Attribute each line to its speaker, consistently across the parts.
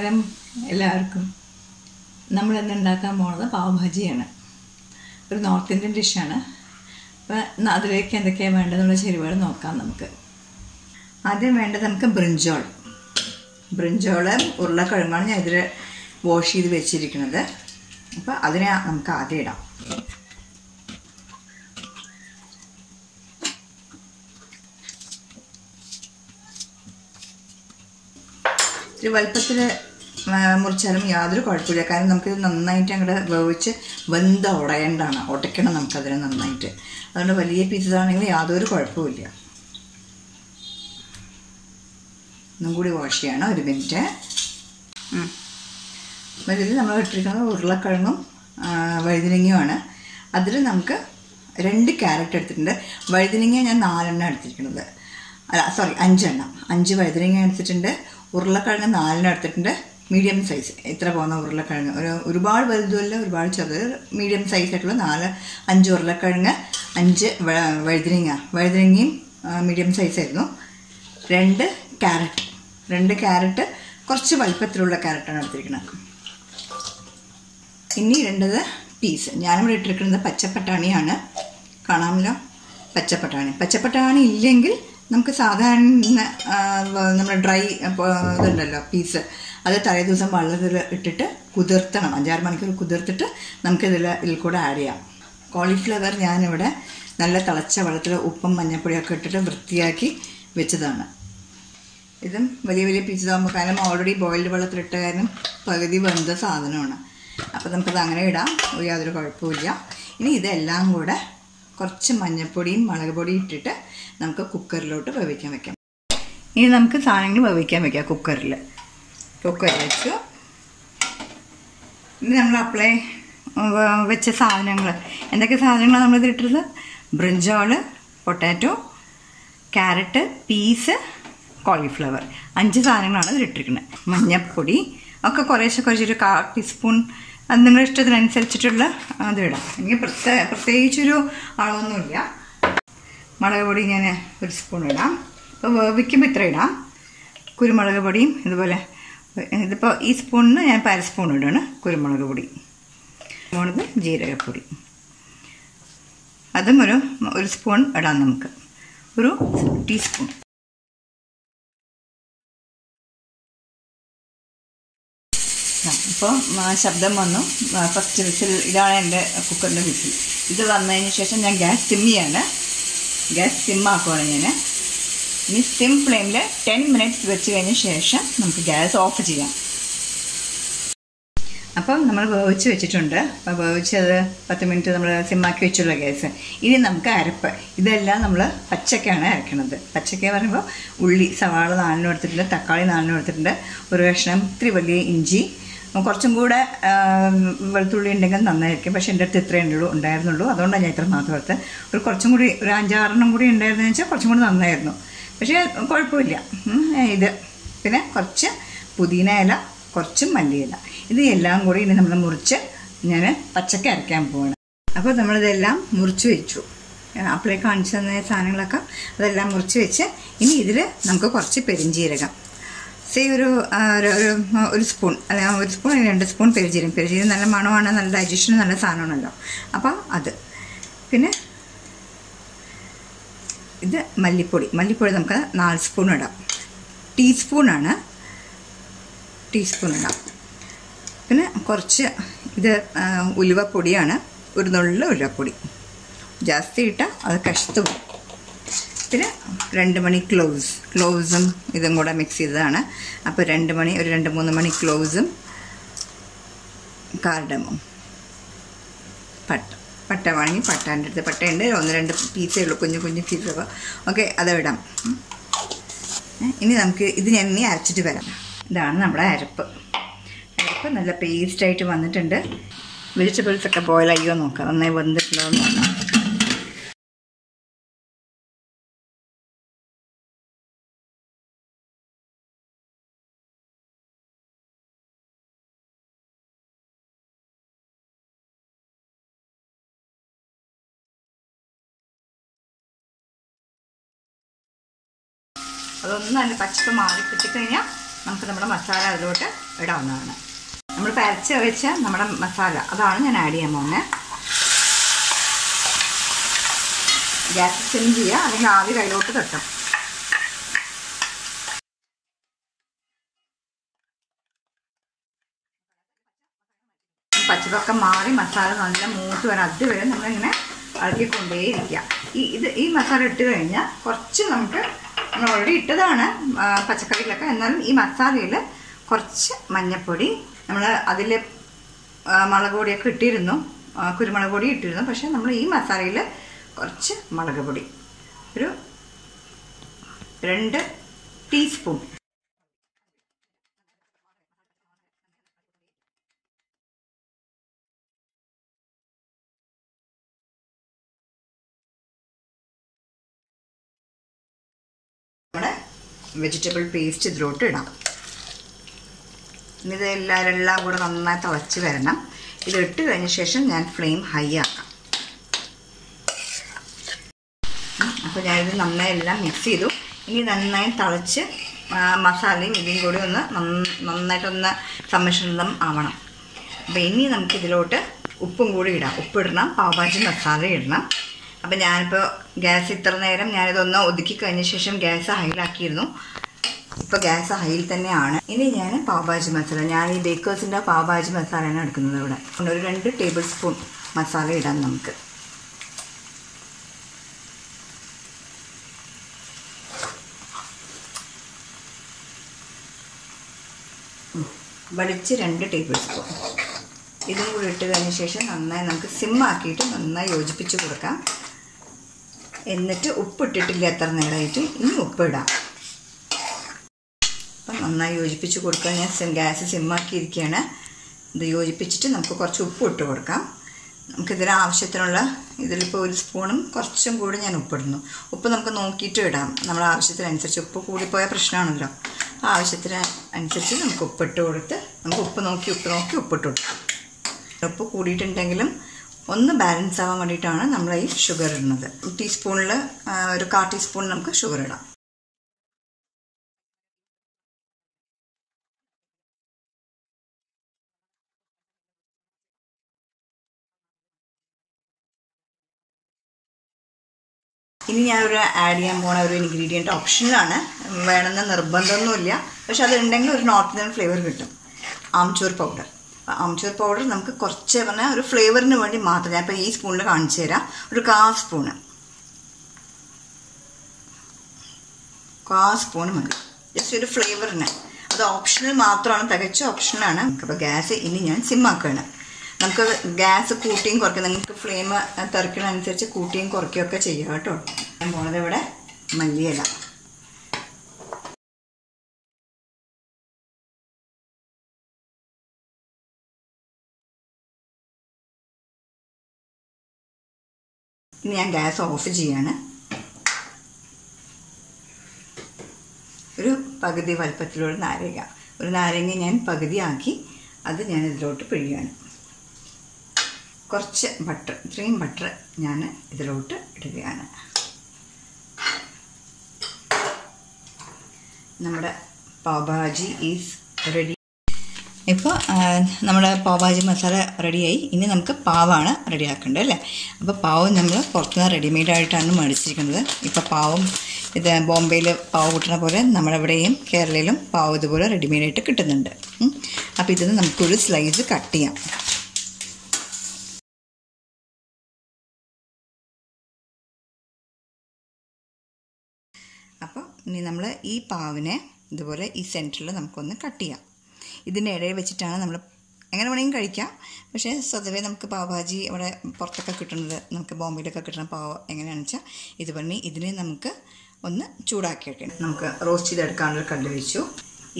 Speaker 1: നമസ്കാരം എല്ലാവർക്കും. നമ്മൾ ഇന്ന് ഉണ്ടാക്കാൻ പോണത് പാവ് ഭാജിയാണ്. ഒരു നോർത്ത് ഇന്ത്യൻ ഡിഷാണ്. അപ്പോൾ അതിലേക്ക് എന്തൊക്കെയാണ് വേണ്ടതെന്നുള്ള ചേരുവകൾ നോക്കാം നമുക്ക്. ആദ്യം വേണ്ടത് നമുക്ക് ബ്രിഞ്ചോൾ ബ്രിഞ്ചോൾ ഉരുളക്കിഴങ്ങാണ് ഞാൻ ഇതിൽ വാഷ് ചെയ്ത് വെച്ചിരിക്കുന്നത്. അപ്പോൾ അതിനെ നമുക്ക് ആദ്യം ഇടാം. ഒരു വലുപ്പത്തിൽ മുറിച്ചാലും യാതൊരു കുഴപ്പമില്ല. കാരണം നമുക്കിത് നന്നായിട്ട് അങ്ങോട്ട് വേവിച്ച് വെന്ത ഉടയേണ്ടതാണ്. ഉടയ്ക്കണം നമുക്കതിനെ നന്നായിട്ട്. അതുകൊണ്ട് വലിയ പീസാണെങ്കിൽ യാതൊരു കുഴപ്പമില്ല ഒന്നും കൂടി വാഷ് ചെയ്യണം ഒരു മിനിറ്റ് ഇതിൽ നമ്മൾ ഇട്ടിരിക്കുന്നത് ഉരുളക്കിഴങ്ങും വഴുതിനങ്ങയുമാണ്. അതിൽ നമുക്ക് രണ്ട് ക്യാരറ്റ് എടുത്തിട്ടുണ്ട്. വഴുതിനങ്ങ ഞാൻ നാലെണ്ണം എടുത്തിരിക്കുന്നത്. അല്ല സോറി അഞ്ചെണ്ണം. അഞ്ച് വഴുതിനങ്ങ എടുത്തിട്ടുണ്ട്. ഉരുളക്കിഴങ്ങ് നാലെണ്ണം എടുത്തിട്ടുണ്ട്. മീഡിയം സൈസ് എത്ര പോകുന്ന ഉരുളക്കിഴങ്ങ്? ഒരു ഒരുപാട് വലുതുമല്ല ഒരുപാട് ചെറുത് മീഡിയം സൈസ് ആയിട്ടുള്ള നാല് അഞ്ച് ഉരുളക്കിഴങ്ങ് അഞ്ച് വഴുതിനങ്ങ. വഴുതിനങ്ങയും മീഡിയം സൈസായിരുന്നു രണ്ട് ക്യാരറ്റ് രണ്ട് ക്യാരറ്റ് കുറച്ച് വലുപ്പത്തിലുള്ള ക്യാരറ്റാണ് എടുത്തിരിക്കുന്നത്. ഇനി ഇടേണ്ടത് പീസ് ഞാനിവിടെ ഇട്ടിരിക്കുന്നത് പച്ചപ്പട്ടാണിയാണ്. കാണാമല്ലോ? പച്ചപ്പട്ടാണി. പച്ചപ്പട്ടാണി ഇല്ലെങ്കിൽ നമുക്ക് സാധാരണ നമ്മുടെ ഡ്രൈ ഇതുണ്ടല്ലോ പീസ്. അത് തലേ ദിവസം വെള്ളത്തിൽ ഇട്ടിട്ട് കുതിർത്തണം. അഞ്ചാറ് മണിക്കൂർ കുതിർത്തിട്ട് നമുക്കിതിൽ ഇതിൽ കൂടെ ആഡ് ചെയ്യാം. കോളിഫ്ലവർ ഞാനിവിടെ നല്ല തിളച്ച വെള്ളത്തിൽ ഉപ്പും മഞ്ഞൾപ്പൊടിയൊക്കെ ഇട്ടിട്ട് വൃത്തിയാക്കി വെച്ചതാണ്. ഇതും വലിയ വലിയ പീസ് ആകുമ്പോൾ കാരണം ഓൾറെഡി ബോയിൽഡ് വെള്ളത്തിലിട്ട കാരണം പകുതി വെന്ത സാധനമാണ്. അപ്പോൾ നമുക്കത് അങ്ങനെ ഇടാം. യാതൊരു കുഴപ്പമില്ല ഇനി ഇതെല്ലാം കൂടെ കുറച്ച് മഞ്ഞൾപ്പൊടിയും മുളക് പൊടിയും ഇട്ടിട്ട് നമുക്ക് കുക്കറിലോട്ട് വേവിക്കാൻ വെക്കാം. ഇനി നമുക്ക് സാധനങ്ങൾ വേവിക്കാൻ വെക്കാം കുക്കറിൽ കുക്കറിൽ വെച്ചു. ഇനി നമ്മൾ അപ്ലൈ വെച്ച സാധനങ്ങൾ എന്തൊക്കെ സാധനങ്ങളാണ് നമ്മൾ ഇട്ടത് brinjal potato carrot peas cauliflower അഞ്ച് സാധനങ്ങളാണ് ഇതിലിട്ടിരിക്കുന്നത് മഞ്ഞൾപ്പൊടി ഒക്കെ കുറേശ്ശെ കുറച്ചൊരു കാ ടീസ്പൂൺ അത് നിങ്ങളുടെ ഇഷ്ടത്തിനനുസരിച്ചിട്ടുള്ള അത് ഇടാം. എനിക്ക് പ്രത്യേക പ്രത്യേകിച്ചൊരു അളവൊന്നുമില്ല. മുളക് പൊടി ഞാൻ ഒരു സ്പൂൺ ഇടാം. ഇപ്പോൾ വേവിക്കുമ്പോൾ ഇത്ര ഇടാം. കുരുമുളക് പൊടിയും ഇതുപോലെ ഇതിപ്പോൾ ഈ സ്പൂണിന് ഞാൻ അര സ്പൂൺ ഇടുകയാണ് കുരുമുളക് പൊടി. സ്പൂണിത് ജീരകപ്പൊടി. അതും ഒരു ഒരു സ്പൂൺ ഇടാം നമുക്ക്. ഒരു ടീസ്പൂൺ ഇപ്പോൾ ശബ്ദം വന്നു. ഫസ്റ്റ് വിസിൽ ഇതാണ് എന്റെ കുക്കറിന്റെ വിസിൽ. ഇത് വന്നതിന് ശേഷം ഞാൻ ഗ്യാസ് സിമ്മിയാണ് ഗ്യാസ് സിമ്മാക്കുവാണ് ഞാൻ. ഇനി സിം ഫ്ലെയിമിൽ ടെൻ മിനിറ്റ്സ് വെച്ച് കഴിഞ്ഞ ശേഷം നമുക്ക് ഗ്യാസ് ഓഫ് ചെയ്യാം. അപ്പം നമ്മൾ വേവിച്ച് വെച്ചിട്ടുണ്ട്. അപ്പോൾ വേവിച്ചത് പത്ത് മിനിറ്റ് നമ്മൾ സിമ്മാക്കി വെച്ചുള്ള ഗ്യാസ്. ഇനി നമുക്ക് അരപ്പ്. ഇതെല്ലാം നമ്മൾ പച്ചക്കാണ് അരക്കണത്. പച്ചക്ക പറയുമ്പോൾ ഉള്ളി സവാള നാലിനും എടുത്തിട്ടുണ്ട് തക്കാളി നാലിനും എടുത്തിട്ടുണ്ട്. ഒരു കഷ്ണം ഇത്തിരി വലിയ ഇഞ്ചി കുറച്ചും കൂടെ വെളുത്തുള്ളി ഉണ്ടെങ്കിൽ നന്നായിരിക്കും. പക്ഷേ എന്റെ അടുത്ത് ഇത്രയേ ഉള്ളൂ ഉണ്ടായിരുന്നുള്ളൂ. അതുകൊണ്ടാണ് ഞാൻ ഇത്ര മാത്രം എടുത്ത് ഒരു കുറച്ചും കൂടി ഒരു അഞ്ചാറെണ്ണം കൂടി ഉണ്ടായിരുന്നെന്ന് വെച്ചാൽ കുറച്ചും കൂടി നന്നായിരുന്നു. പക്ഷേ കുഴപ്പമില്ല. ഇത്. പിന്നെ കുറച്ച് പുതിന ഇല കുറച്ച് മല്ലിയില. ഇത് എല്ലാം കൂടി ഇനി നമ്മൾ മുറിച്ച് ഞാൻ പച്ചക്ക അരയ്ക്കാൻ പോവാണ്. അപ്പോൾ നമ്മളിതെല്ലാം മുറിച്ച് വെച്ചു. അപ്പോഴേ കാണിച്ചു തന്ന സാധനങ്ങളൊക്കെ അതെല്ലാം മുറിച്ച് വെച്ച് ഇനി ഇതിൽ നമുക്ക് കുറച്ച് പെരിഞ്ചീരകം. സേ ഒരു ഒരു സ്പൂൺ അല്ല ഒരു സ്പൂൺ രണ്ട് സ്പൂൺ പെരുജീരം പെരുജീരം നല്ല മണമാണ് നല്ല ഡൈജഷന് നല്ല സാധനമാണല്ലോ. അപ്പോൾ അത്. പിന്നെ ഇത് മല്ലിപ്പൊടി. മല്ലിപ്പൊടി നമുക്ക് നാല് സ്പൂൺ ഇടാം. ടീസ്പൂണാണ്. ടീസ്പൂൺ ഇടാം. പിന്നെ കുറച്ച് ഇത് ഉലുവപ്പൊടിയാണ്. ഒരു നുള്ള ഉലുവപ്പൊടി. ജാസ്തി ഇട്ടാൽ അത് കഷ്ടു പിന്നെ രണ്ട് മണി ക്ലോവ്സ് ക്ലോവ്സും ഇതും കൂടെ മിക്സ് ചെയ്തതാണ്. അപ്പോൾ രണ്ട് മണി ഒരു രണ്ട് മൂന്ന് മണി ക്ലോവ്സും കാർഡമും. പട്ട പട്ട വാങ്ങി പട്ടാന്റെ അടുത്ത് പട്ടയുണ്ട്. ഒന്ന് രണ്ട് പീസേ ഉള്ളൂ. കുഞ്ഞു കുഞ്ഞു പീസൊക്കെ ഓക്കെ അത് വിടാം ഇനി നമുക്ക് ഇത് ഞാൻ ഇനി അരച്ചിട്ട് വരാം. ഇതാണ് നമ്മുടെ അരപ്പ്. അരപ്പ് നല്ല പേസ്റ്റായിട്ട് വന്നിട്ടുണ്ട്. വെജിറ്റബിൾസൊക്കെ ബോയിൽ ആയിയോ നോക്കാം. നന്നായി വന്നിട്ടുണ്ടോ എന്ന് നോക്കാം. അതൊന്നും നല്ല പച്ചപ്പ് മാറി കിട്ടിക്കഴിഞ്ഞാൽ നമുക്ക് നമ്മുടെ മസാല അതിലോട്ട് ഇടാവുന്നതാണ്. നമ്മൾ പരച്ച് വെച്ച നമ്മുടെ മസാല അതാണ് ഞാൻ ആഡ് ചെയ്യാൻ പോകുന്നത് ഗ്യാസ് സിം ചെയ്യുക അല്ലെങ്കിൽ ആവി കയ്യിലോട്ട് തട്ടും. പച്ചപ്പൊക്കെ മാറി മസാല നല്ല മൂത്ത് വരാം അതുവരെ നമ്മളിങ്ങനെ ഇളക്കിക്കൊണ്ടേയിരിക്കുക ഈ ഇത് ഈ മസാല ഇട്ട് കഴിഞ്ഞാൽ കുറച്ച് നമുക്ക് നമ്മൾ ഓൾറെഡി ഇട്ടതാണ് പച്ചക്കറിയിലൊക്കെ എന്നാലും ഈ മസാലയിൽ കുറച്ച് മഞ്ഞൾപ്പൊടി നമ്മൾ അതിൽ മുളക് പൊടിയൊക്കെ ഇട്ടിരുന്നു. കുരുമുളക് പൊടി ഇട്ടിരുന്നു. പക്ഷേ നമ്മൾ ഈ മസാലയിൽ കുറച്ച് മുളക് പൊടി. ഒരു രണ്ട് ടീസ്പൂൺ. വെജിറ്റബിൾ പേസ്റ്റ് ഇതിലോട്ട് ഇടാം. ഇത് എല്ലാവരും എല്ലാം കൂടെ നന്നായി തിളച്ച് വരണം. ഇത് ഇട്ട് കഴിഞ്ഞ ശേഷം ഞാൻ ഫ്ലെയിം ഹൈ ആക്കാം. അപ്പോൾ ഞാനിത് നന്നായി എല്ലാം മിക്സ് ചെയ്തു. ഇനി നന്നായി തിളച്ച് മസാലയും ഇതും കൂടി ഒന്ന് നന്ന- നന്നായിട്ടൊന്ന് സമ്മിശ്രിതം ആവണം. അപ്പോൾ ഇനി നമുക്കിതിലോട്ട് ഉപ്പും കൂടി ഇടാം. ഉപ്പിടണം പാവഭാജി മസാല ഇടണം. അപ്പോൾ ഞാനിപ്പോൾ ഗ്യാസ് ഇത്ര നേരം ഞാനിതൊന്ന് ഒതുക്കി കഴിഞ്ഞ ശേഷം ഗ്യാസ് ഹൈലാക്കിയിരുന്നു. ഇപ്പോൾ ഗ്യാസ് ഹൈയിൽ തന്നെയാണ്. ഇനി ഞാൻ പാവഭാജി മസാല ഞാൻ ഈ ബേക്കേഴ്സിന്റെ പാവഭാജി മസാലയാണ് എടുക്കുന്നത് ഇവിടെ. ഒരു രണ്ട് ടേബിൾ സ്പൂൺ മസാല ഇടാം നമുക്ക്. വടിച്ച് രണ്ട് ടേബിൾ സ്പൂൺ. ഇതും കൂടി ഇട്ട് കഴിഞ്ഞ ശേഷം നന്നായി നമുക്ക് സിമ്മാക്കിയിട്ട് നന്നായി യോജിപ്പിച്ച് കൊടുക്കാം. എന്നിട്ട് ഉപ്പിട്ടിട്ടില്ല എത്ര നേരമായിട്ട് ഇനി ഉപ്പിടാം. അപ്പം നന്നായി യോജിപ്പിച്ച് കൊടുക്കാൻ ഞാൻ ഗ്യാസ് സിമ്മാക്കിയിരിക്കുകയാണ്. ഇത് യോജിപ്പിച്ചിട്ട് നമുക്ക് കുറച്ച് ഉപ്പ് ഇട്ട് കൊടുക്കാം. നമുക്കിതിന് ആവശ്യത്തിനുള്ള ഇതിലിപ്പോൾ ഒരു സ്പൂണും കുറച്ചും കൂടി ഞാൻ ഉപ്പിടുന്നു. ഉപ്പ് നമുക്ക് നോക്കിയിട്ട് ഇടാം. നമ്മുടെ ആവശ്യത്തിനനുസരിച്ച് ഉപ്പ് കൂടിപ്പോയ പ്രശ്നമാണല്ലോ. ആവശ്യത്തിന് അനുസരിച്ച് നമുക്ക് ഉപ്പിട്ട് കൊടുത്ത് നമുക്ക് ഉപ്പ് നോക്കി ഉപ്പ് നോക്കി ഉപ്പിട്ട് കൊടുക്കാം. ഉപ്പ് കൂടിയിട്ടുണ്ടെങ്കിലും ഒന്ന് ബാലൻസ് ആവാൻ വേണ്ടിയിട്ടാണ് നമ്മൾ ഈ ഷുഗർ ഇടുന്നത്. ടീസ്പൂണിൽ ഒരു കാ ടീസ്പൂൺ നമുക്ക് ഷുഗർ ഇടാം. ഇനി ഞാൻ ഒരു ആഡ് ചെയ്യാൻ പോണ ഒരു ഇൻഗ്രീഡിയന്റ് ഓപ്ഷനിലാണ് വേണമെന്ന് നിർബന്ധമൊന്നുമില്ല. പക്ഷെ അതുണ്ടെങ്കിൽ ഒരു നോർത്ത് ഇന്ത്യൻ ഫ്ലേവർ കിട്ടും. ആംചൂർ പൗഡർ ആംചൂർ പൗഡർ നമുക്ക് കുറച്ച് പറഞ്ഞാൽ ഒരു ഫ്ലേവറിന് വേണ്ടി മാത്രം. ഇപ്പം ഈ സ്പൂണിൽ കാണിച്ചു തരാം. ഒരു കാ സ്പൂണ് കാ സ്പൂൺ മതി. ജസ്റ്റ് ഒരു ഫ്ലേവറിന് അത് ഓപ്ഷണൽ മാത്രമാണ്. തികച്ച ഓപ്ഷനാണ് അപ്പോൾ ഗ്യാസ് ഇനി ഞാൻ സിമ്മാക്കുകയാണ് നമുക്ക് ഗ്യാസ് കൂട്ടിയും കുറയ്ക്കും. നിങ്ങൾക്ക് ഫ്ലെയിം തെറിക്കണനുസരിച്ച് കൂട്ടിയും കുറയ്ക്കുകയൊക്കെ ചെയ്യാം കേട്ടോ. ഞാൻ പോണത് ഇവിടെ മല്ലിയില. ഇനി ഞാൻ ഗ്യാസ് ഓഫ് ചെയ്യാണ്. ഒരു പകുതി വലുപ്പത്തിലുള്ള നാരങ്ങ. ഒരു നാരങ്ങ ഞാൻ പകുതിയാക്കി അത് ഞാൻ ഇതിലോട്ട് പിഴിയാണ് കുറച്ച് ബട്ടർ ഇത്രയും ബട്ടർ ഞാൻ ഇതിലോട്ട് ഇടുകയാണ്. നമ്മുടെ പാവഭാജി ഈസ് റെഡി ഇപ്പോൾ നമ്മുടെ പാവാജി മസാല റെഡിയായി. ഇനി നമുക്ക് പാവാണ് റെഡിയാക്കേണ്ടത് അല്ലേ? അപ്പോൾ പാവ് നമ്മൾ പുറത്തുനിന്ന് റെഡിമെയ്ഡായിട്ടാണ് മേടിച്ചിരിക്കുന്നത്. ഇപ്പോൾ പാവും ഇത് ബോംബെയിൽ പാവ് കിട്ടുന്ന പോലെ നമ്മളിവിടെയും കേരളയിലും പാവ് ഇതുപോലെ റെഡിമെയ്ഡായിട്ട് കിട്ടുന്നുണ്ട്. അപ്പോൾ ഇതിന് നമുക്കൊരു സ്ലൈസ് കട്ട് ചെയ്യാം. അപ്പോൾ ഇനി നമ്മൾ ഈ പാവിനെ ഇതുപോലെ ഈ സെന്ററിൽ നമുക്കൊന്ന് കട്ട് ചെയ്യാം. ഇതിന്റെ ഇടയിൽ വെച്ചിട്ടാണ് നമ്മൾ എങ്ങനെ വേണമെങ്കിലും കഴിക്കാം. പക്ഷേ സ്വതവേ നമുക്ക് പാവഭാജി ഇവിടെ പുറത്തൊക്കെ കിട്ടുന്നത് നമുക്ക് ബോംബെയിലൊക്കെ കിട്ടുന്ന പാവ് എങ്ങനെയാണെന്ന് വെച്ചാൽ ഇത് പറഞ്ഞ് ഇതിനെ നമുക്ക് ഒന്ന് ചൂടാക്കി വെക്കണം. നമുക്ക് റോസ്റ്റ് ചെയ്തെടുക്കാനുള്ള കല്ല് വെച്ചു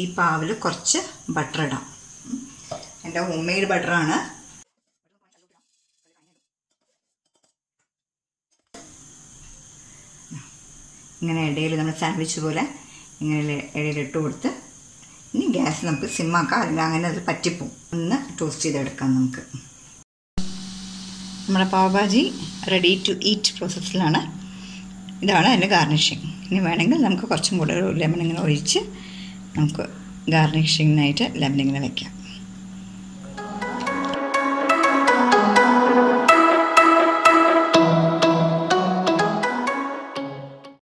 Speaker 1: ഈ പാവിൽ കുറച്ച് ബട്ടർ ഇടാം. എന്റെ ഹോം മെയ്ഡ് ബട്ടറാണ് ഇങ്ങനെ ഇടയിൽ നമ്മൾ സാൻഡ്വിച്ച് പോലെ ഇങ്ങനെ ഇടയിൽ ഇട്ട് കൊടുത്ത് ഇനി ഗ്യാസ് നമുക്ക് സിമ്മാക്കാം അല്ലെങ്കിൽ അങ്ങനെ അത് പറ്റിപ്പോവും. ഒന്ന് ടോസ്റ്റ് ചെയ്തെടുക്കാം നമുക്ക്. നമ്മുടെ പാവഭാജി റെഡി ടു ഈറ്റ് പ്രോസസ്സിലാണ് ഇതാണ് അതിന്റെ ഗാർണിഷിങ് ഇനി വേണമെങ്കിൽ നമുക്ക് കുറച്ചും കൂടെ ലെമൺ ഇങ്ങനെ ഒഴിച്ച് നമുക്ക് ഗാർണിഷിങ്ങിനായിട്ട് ലെമൺ ഇങ്ങനെ വെക്കാം.